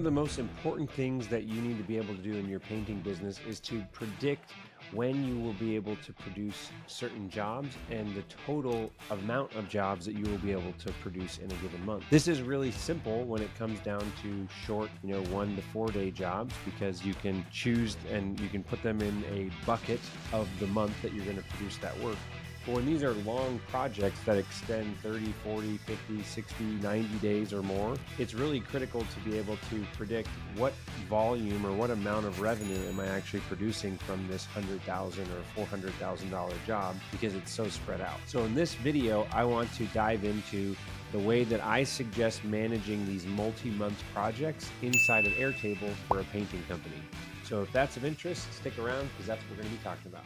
of the most important things that you need to be able to do in your painting business is to predict when you will be able to produce certain jobs and the total amount of jobs that you will be able to produce in a given month. This is really simple when it comes down to short, you know, one to four day jobs because you can choose and you can put them in a bucket of the month that you're going to produce that work. But when these are long projects that extend 30, 40, 50, 60, 90 days or more, it's really critical to be able to predict what volume or what amount of revenue am I actually producing from this 100,000 or $400,000 job because it's so spread out. So in this video, I want to dive into the way that I suggest managing these multi-month projects inside of Airtable for a painting company. So if that's of interest, stick around because that's what we're going to be talking about.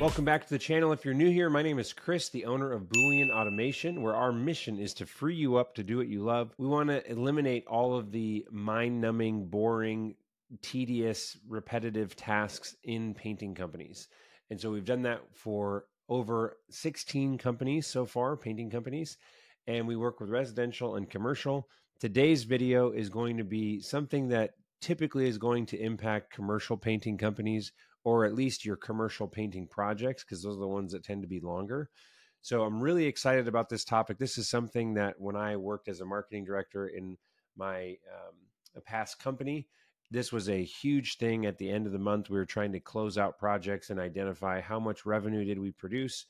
Welcome back to the channel. If you're new here, my name is Chris, the owner of Boolean Automation, where our mission is to free you up to do what you love. We want to eliminate all of the mind numbing, boring, tedious, repetitive tasks in painting companies. And so we've done that for over 16 companies so far, painting companies, and we work with residential and commercial. Today's video is going to be something that typically is going to impact commercial painting companies or at least your commercial painting projects, because those are the ones that tend to be longer. So I'm really excited about this topic. This is something that when I worked as a marketing director in my um, past company, this was a huge thing at the end of the month. We were trying to close out projects and identify how much revenue did we produce.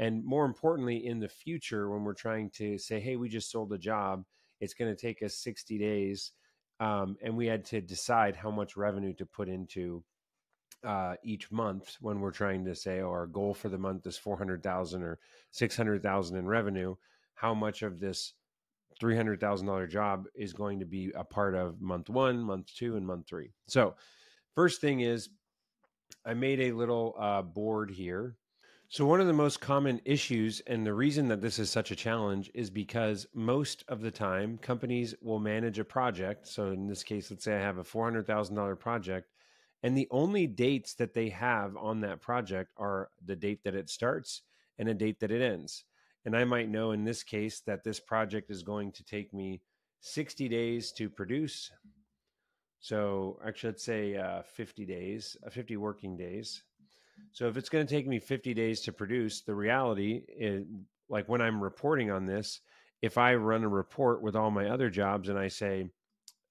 And more importantly, in the future, when we're trying to say, hey, we just sold a job, it's going to take us 60 days. Um, and we had to decide how much revenue to put into uh, each month when we're trying to say, oh, our goal for the month is 400,000 or 600,000 in revenue, how much of this $300,000 job is going to be a part of month one, month two, and month three. So, first thing is, I made a little uh, board here. So, one of the most common issues, and the reason that this is such a challenge, is because most of the time companies will manage a project. So, in this case, let's say I have a $400,000 project and the only dates that they have on that project are the date that it starts and a date that it ends. And I might know in this case that this project is going to take me 60 days to produce. So actually, let's say uh, 50 days, uh, 50 working days. So if it's going to take me 50 days to produce, the reality is like when I'm reporting on this, if I run a report with all my other jobs and I say,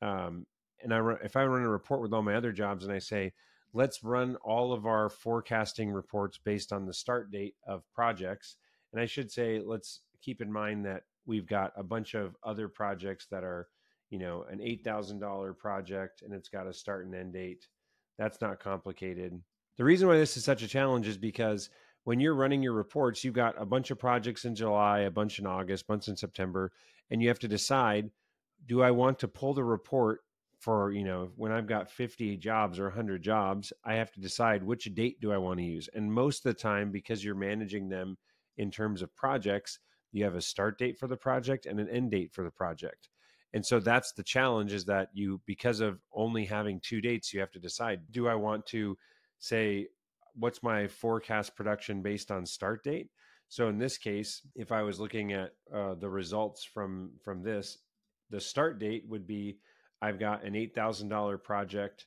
um, and I if I run a report with all my other jobs and I say, let's run all of our forecasting reports based on the start date of projects. And I should say, let's keep in mind that we've got a bunch of other projects that are, you know, an $8,000 project and it's got a start and end date. That's not complicated. The reason why this is such a challenge is because when you're running your reports, you've got a bunch of projects in July, a bunch in August, bunch in September, and you have to decide do I want to pull the report for you know when i've got 50 jobs or 100 jobs i have to decide which date do i want to use. And most of the time because you're managing them in terms of projects you have a start date for the project and an end date for the project. And so that's the challenge is that you because of only having two dates you have to decide do i want to say what's my forecast production based on start date so in this case if i was looking at uh, the results from from this the start date would be I've got an $8,000 project,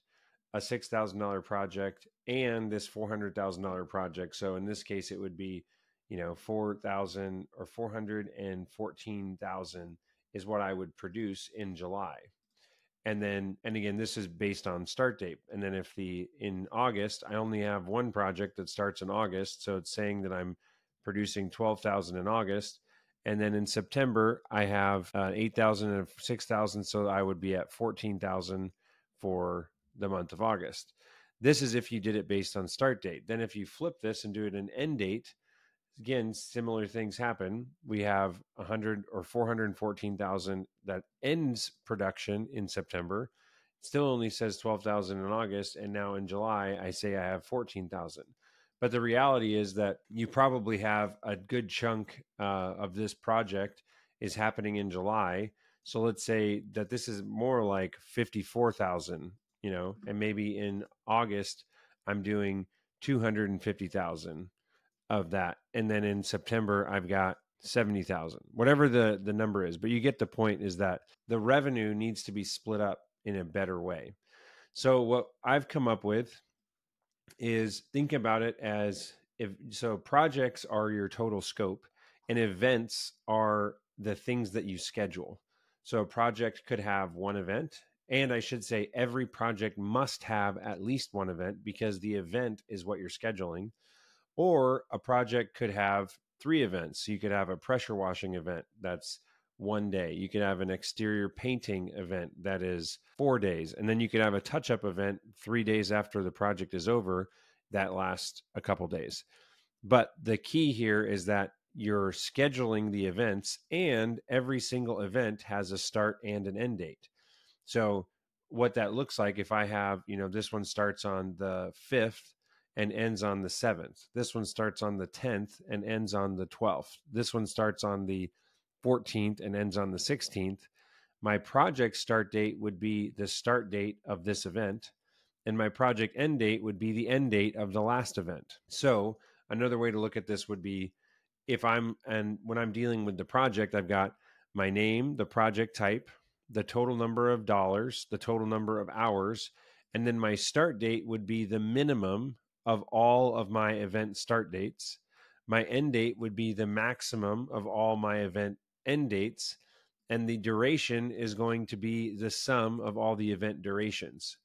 a $6,000 project, and this $400,000 project. So in this case, it would be, you know, 4,000 or 414,000 is what I would produce in July. And then, and again, this is based on start date. And then if the, in August, I only have one project that starts in August. So it's saying that I'm producing 12,000 in August and then in September, I have uh, 8,000 and 6,000. So I would be at 14,000 for the month of August. This is if you did it based on start date. Then if you flip this and do it an end date, again, similar things happen. We have 100 or 414,000 that ends production in September. still only says 12,000 in August. And now in July, I say I have 14,000. But the reality is that you probably have a good chunk uh, of this project is happening in July. So let's say that this is more like 54,000, you know, and maybe in August, I'm doing 250,000 of that. And then in September, I've got 70,000, whatever the, the number is. But you get the point is that the revenue needs to be split up in a better way. So, what I've come up with is think about it as if so, projects are your total scope, and events are the things that you schedule. So, a project could have one event, and I should say every project must have at least one event because the event is what you're scheduling. Or a project could have three events. So you could have a pressure washing event that's one day. You could have an exterior painting event that is four days. And then you could have a touch up event three days after the project is over that lasts a couple days. But the key here is that you're scheduling the events, and every single event has a start and an end date. So, what that looks like if I have, you know, this one starts on the 5th and ends on the 7th. This one starts on the 10th and ends on the 12th. This one starts on the 14th and ends on the 16th. My project start date would be the start date of this event, and my project end date would be the end date of the last event. So, another way to look at this would be if I'm and when I'm dealing with the project, I've got my name, the project type, the total number of dollars, the total number of hours, and then my start date would be the minimum of all of my event start dates. My end date would be the maximum of all my event end dates. And the duration is going to be the sum of all the event durations.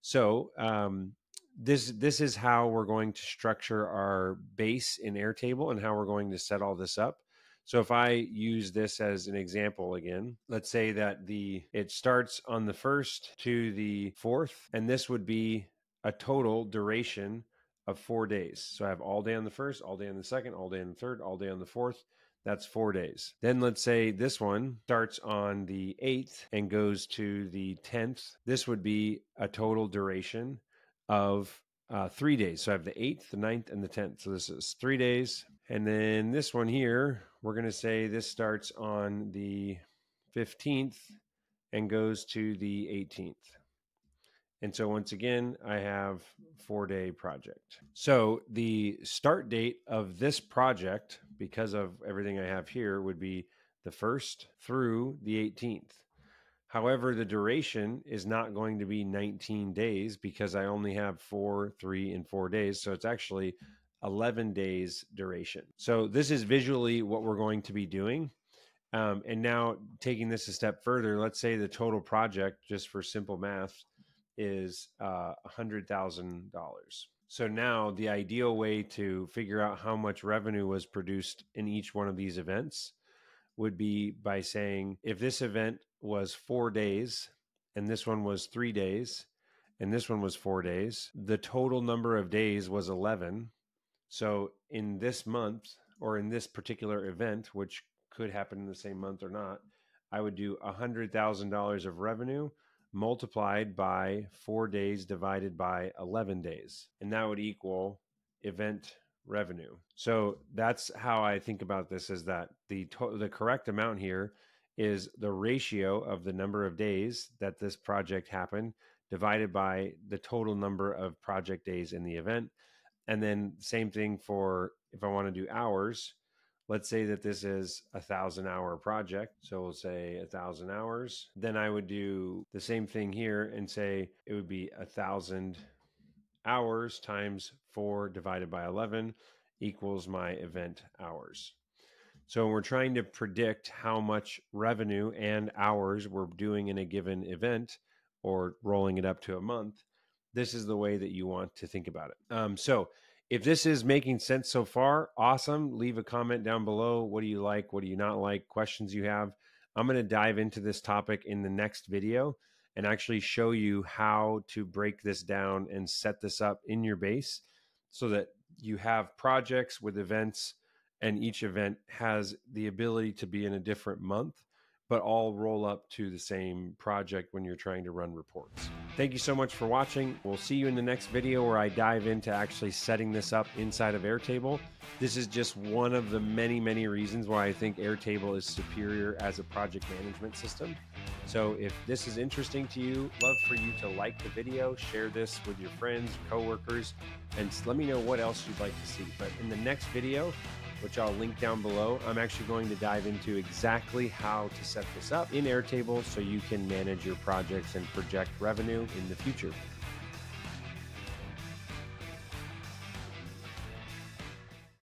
So um, this this is how we're going to structure our base in Airtable and how we're going to set all this up. So if I use this as an example again, let's say that the it starts on the first to the fourth, and this would be a total duration of four days. So I have all day on the first, all day on the second, all day on the third, all day on the fourth. That's four days. Then let's say this one starts on the 8th and goes to the 10th. This would be a total duration of uh, three days. So I have the 8th, the 9th, and the 10th. So this is three days. And then this one here, we're going to say this starts on the 15th and goes to the 18th. And so once again, I have four day project. So the start date of this project, because of everything I have here, would be the first through the 18th. However, the duration is not going to be 19 days because I only have four, three, and four days. So it's actually 11 days duration. So this is visually what we're going to be doing. Um, and now taking this a step further, let's say the total project, just for simple math, is uh, $100,000. So now the ideal way to figure out how much revenue was produced in each one of these events would be by saying if this event was four days and this one was three days and this one was four days, the total number of days was 11. So in this month or in this particular event, which could happen in the same month or not, I would do $100,000 of revenue multiplied by four days divided by 11 days. And that would equal event revenue. So that's how I think about this is that the to- the correct amount here is the ratio of the number of days that this project happened divided by the total number of project days in the event. And then same thing for if I want to do hours, let's say that this is a thousand hour project. So we'll say a thousand hours. Then I would do the same thing here and say it would be a thousand hours times four divided by 11 equals my event hours. So we're trying to predict how much revenue and hours we're doing in a given event or rolling it up to a month. This is the way that you want to think about it. Um, so if this is making sense so far, awesome. Leave a comment down below. What do you like? What do you not like? Questions you have. I'm going to dive into this topic in the next video and actually show you how to break this down and set this up in your base so that you have projects with events and each event has the ability to be in a different month but all roll up to the same project when you're trying to run reports. Thank you so much for watching. We'll see you in the next video where I dive into actually setting this up inside of Airtable. This is just one of the many, many reasons why I think Airtable is superior as a project management system. So if this is interesting to you, love for you to like the video, share this with your friends, coworkers, and let me know what else you'd like to see. But in the next video, which I'll link down below, I'm actually going to dive into exactly how to set this up in Airtable so you can manage your projects and project revenue in the future.